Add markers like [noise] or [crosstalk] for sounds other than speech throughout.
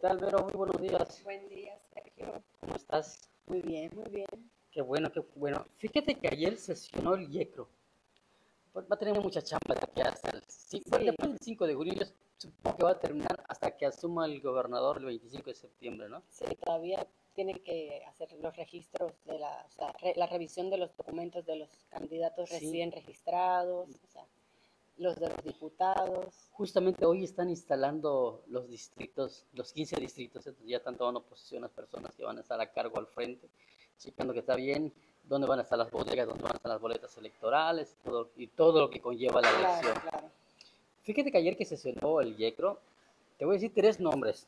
tal, Vero? Muy buenos días. Buen día, Sergio. ¿Cómo estás? Muy bien, muy bien. Qué bueno, qué bueno. Fíjate que ayer sesionó el IECRO. Va a tener mucha chamba de aquí hasta el 5, Sí. después del 5 de junio. Yo supongo que va a terminar hasta que asuma el gobernador el 25 de septiembre, ¿no? Sí, todavía tiene que hacer los registros de la, o sea, re- la revisión de los documentos de los candidatos Sí. recién registrados, o sea, los de los diputados. Justamente hoy están instalando los distritos, los 15 distritos, entonces ya están tomando posesión las personas que van a estar a cargo al frente, checando que está bien, dónde van a estar las bodegas, dónde van a estar las boletas electorales todo, y todo lo que conlleva la Claro, elección. claro. Fíjate que ayer que sesionó el YECRO, te voy a decir tres nombres.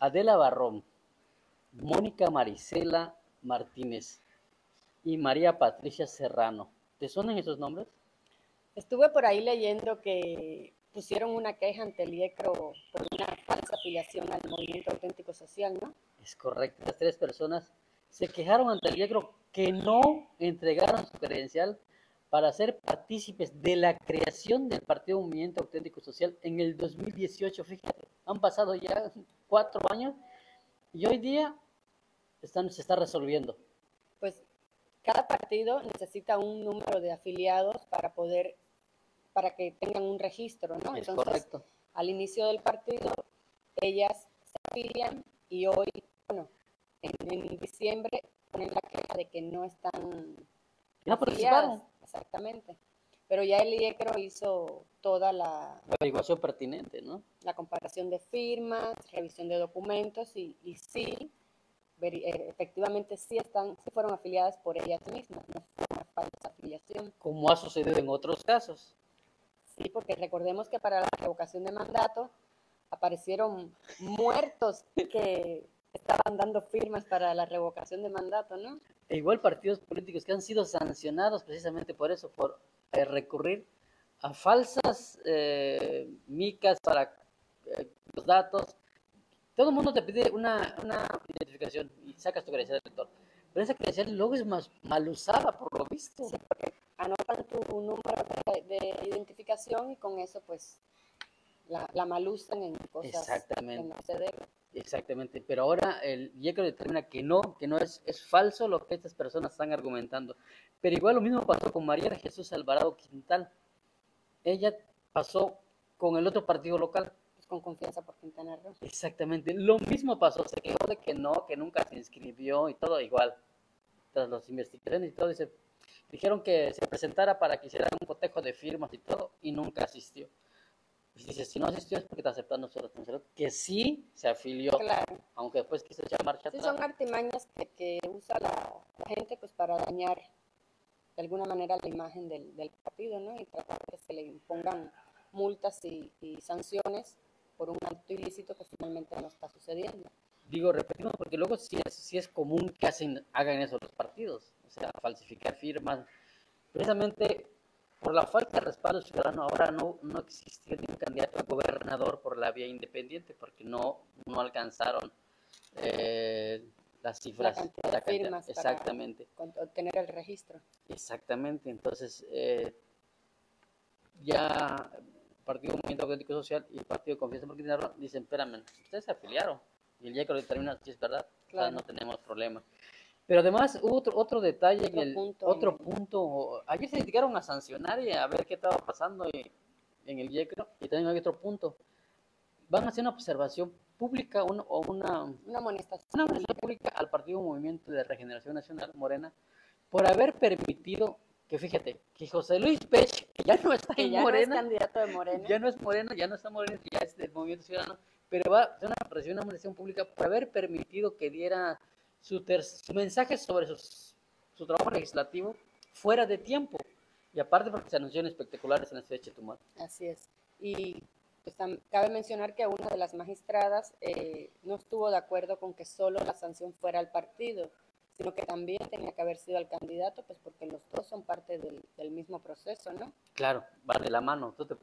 Adela Barrón, Mónica Marisela Martínez y María Patricia Serrano. ¿Te suenan esos nombres? Estuve por ahí leyendo que pusieron una queja ante el IECRO por una falsa afiliación al movimiento auténtico social, ¿no? Es correcto. Las tres personas se quejaron ante el YECRO que no entregaron su credencial para ser partícipes de la creación del Partido Movimiento Auténtico Social en el 2018. Fíjate, han pasado ya cuatro años y hoy día están, se está resolviendo. pues cada partido necesita un número de afiliados para poder, para que tengan un registro, ¿no? Es Entonces, correcto. al inicio del partido, ellas se afilian y hoy, bueno, en, en diciembre ponen la queja de que no están Ya participaron. afiliadas. Exactamente. Pero ya el IECRO hizo toda la, La averiguación pertinente, ¿no? la comparación de firmas, revisión de documentos y, y sí, eh, efectivamente sí están, sí fueron afiliadas por ellas mismas, no fue una falsa afiliación. Como ha sucedido en otros casos. Sí, porque recordemos que para la revocación de mandato aparecieron muertos que estaban dando firmas para la revocación de mandato, ¿no? E igual partidos políticos que han sido sancionados precisamente por eso, por eh, recurrir a falsas eh, micas para eh, los datos. Todo el mundo te pide una, una identificación y sacas tu credencial de elector. Pero esa credencial luego es más mal usada, por lo visto. Sí, porque anotan tu número de, de identificación y con eso pues la, la malusan en cosas que Exactamente. no se deben. Exactamente, pero ahora el IECRO determina que no, que no es, es falso lo que estas personas están argumentando. Pero igual lo mismo pasó con María Jesús Alvarado Quintal. Ella pasó con el otro partido local. Pues con confianza por Quintana Roo. Exactamente, lo mismo pasó, se quejó de que no, que nunca se inscribió y todo igual. Tras las investigaciones y todo, dice, dijeron que se presentara para que hiciera un cotejo de firmas y todo, y nunca asistió. Y dice, si no asistió es porque está aceptando su responsabilidad, que sí se afilió, Claro. aunque después quiso echar marcha Sí, atrás. son artimañas que, que usa la, la gente pues para dañar de alguna manera la imagen del, del partido, ¿no? Y tratar de que se le impongan multas y, y sanciones por un acto ilícito que finalmente no está sucediendo. Digo, repetimos, porque luego sí es, sí es común que hacen, hagan eso los partidos, o sea, falsificar firmas. Precisamente por la falta de respaldo ciudadano, ahora no, no existe ningún candidato a gobernador por la vía independiente, porque no, no alcanzaron eh, las cifras. cantidad de la cantidad- firmas para- exactamente, Con obtener el registro. exactamente. Entonces, eh, ya el Partido Movimiento Auténtico Social y el Partido de Confianza Roo dicen, espérame, ustedes se afiliaron. Y el día que lo determina si es verdad, o sea, Claro. no tenemos problema. Pero además hubo otro, otro detalle, en Otro el, punto otro en punto. Ayer se dedicaron a sancionar y a ver qué estaba pasando y- en el YECRO. Y también hay otro punto. Van a hacer una observación pública un- o una, Una amonestación. una amonestación pública al Partido Movimiento de Regeneración Nacional, Morena, por haber permitido que, fíjate, que José Luis Pech, que ya no está que en ya no es Morena, candidato de Morena. ya no es Morena, ya no está Morena, ya es del Movimiento Ciudadano, pero va a hacer una, recibió una amonestación pública por haber permitido que diera su, ter- su mensaje sobre sus- su trabajo legislativo fuera de tiempo. Y aparte porque se anunciaron espectaculares en la ciudad de Chetumal. Así es. Y pues, cabe mencionar que una de las magistradas eh, no estuvo de acuerdo con que solo la sanción fuera al partido, sino que también tenía que haber sido al candidato, pues porque los dos son parte del, del mismo proceso, ¿no? Claro, va de la mano. Tú, te- te-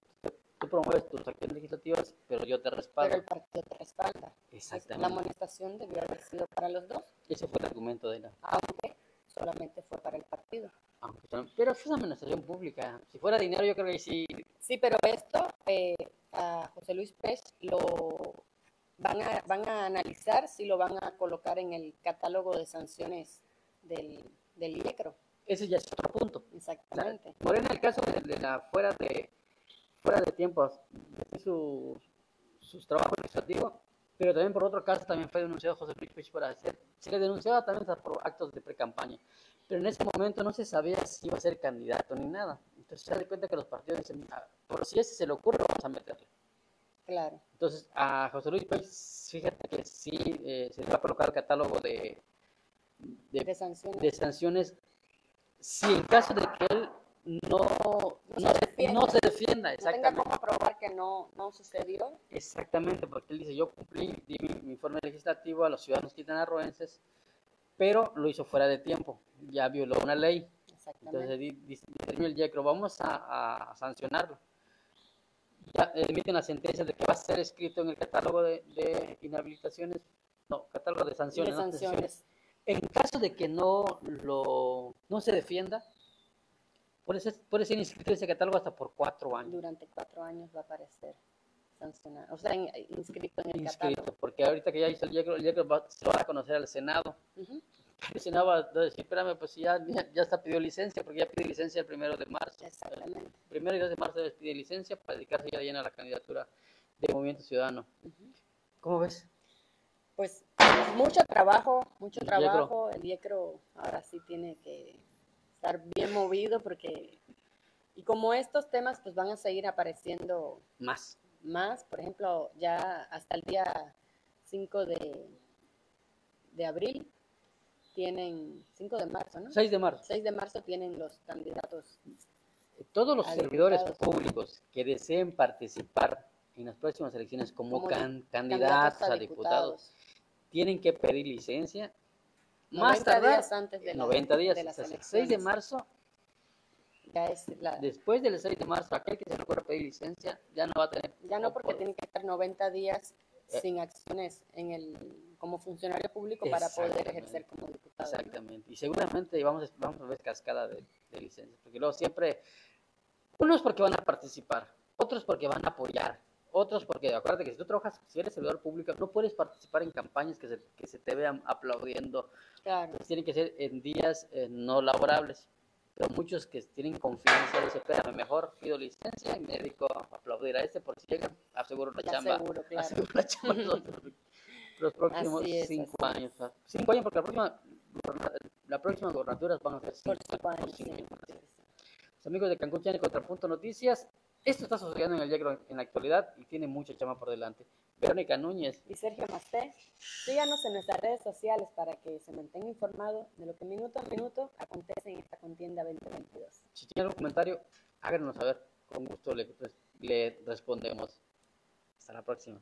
tú promueves tus acciones legislativas, pero yo te Pero respaldo. el partido te respalda. Pues, La Exactamente. amonestación debió haber sido para los dos, Ese fue el argumento de la... aunque solamente fue para el partido. aunque Pero fue una amonestación pública. Si fuera dinero, yo creo que sí. Sí, pero esto eh, a José Luis Pech lo van a, van a analizar si lo van a colocar en el catálogo de sanciones del, del IECRO. Ese ya es otro punto. Exactamente. Morena, el caso de, de la fuera de fuera de tiempo, de su, sus trabajos administrativos, pero también por otro caso también fue denunciado José Luis Pech por hacer, se le denunciaba también por actos de pre-campaña, pero en ese momento no se sabía si iba a ser candidato ni nada. Entonces se da cuenta que los partidos dicen, ah, por si ese se le ocurre, vamos a meterle. Claro. Entonces, a José Luis Pech, fíjate que sí eh, se le va a colocar el catálogo de, de, De sanciones. de sanciones si en caso de que él no, no, se defienda. no se defienda, No tenga exactamente. cómo probar que no, no sucedió. Exactamente, porque él dice, yo cumplí di mi, mi informe legislativo a los ciudadanos quintanarroenses, pero lo hizo fuera de tiempo, ya violó una ley. Exactamente. Entonces determinó el YECRO, vamos a, a sancionarlo. Ya emiten la sentencia de que va a ser escrito en el catálogo de, de inhabilitaciones, no, catálogo de sanciones. de ¿no? sanciones. En caso de que no lo no se defienda, puede ser, puede ser inscrito en ese catálogo hasta por cuatro años. Durante cuatro años va a aparecer sancionado. O sea, in- inscrito en el inscrito, catálogo. porque ahorita que ya hizo el YECRO, el YECRO va- se va a conocer al Senado. El Senado va a decir, espérame, pues ya, ya, ya está pidió licencia, porque ya pide licencia el primero de marzo. Exactamente. El primero y 2 de marzo les pide licencia para dedicarse ya lleno a la candidatura de Movimiento Ciudadano. ¿Cómo ves? Pues mucho trabajo, mucho El trabajo. El IECRO ahora sí tiene que estar bien movido porque, y como estos temas pues van a seguir apareciendo Más. más, por ejemplo, ya hasta el día 5 de, de abril tienen, 5 de marzo, ¿no? 6 de marzo. 6 de marzo tienen los candidatos. Todos los servidores públicos que deseen participar en las próximas elecciones como, Como can- di- candidatos a diputados tienen que pedir licencia. Más 90 tardar días antes de la- 90 días. de las hasta el 6 de marzo Ya es la, Después del 6 de marzo, aquel que se le ocurra pedir licencia ya no va a tener. Ya no, porque por- tienen que estar 90 días Eh. sin acciones en el como funcionario público para poder ejercer como diputado. ¿no? Exactamente. Y seguramente vamos, a- vamos a ver cascada de, de licencias. Porque luego siempre. Unos porque van a participar, otros porque van a apoyar, otros porque. Acuérdate que si tú trabajas, si eres servidor público, no puedes participar en campañas que se, que se te vean aplaudiendo. Claro, Tienen que ser en días eh, no laborables. Pero muchos que tienen confianza dicen, espérame, mejor pido licencia y me dedico a aplaudir a este por si llega, aseguro la chamba. seguro, claro. aseguro la chamba los, [laughs] los próximos es, cinco así años. ¿no? Cinco años porque la próxima, la próxima gobernatura van a ser cinco, Por cinco años. Los amigos de Cancún Channel Contrapunto Noticias, esto está sucediendo en el Yegro en la actualidad y tiene mucha chama por delante. Verónica Núñez, Y Sergio Masté, síganos en nuestras redes sociales para que se mantenga informado de lo que minuto a minuto acontece en esta contienda 2022. si tiene algún comentario, háganos saber. Con gusto le, le respondemos. Hasta la próxima.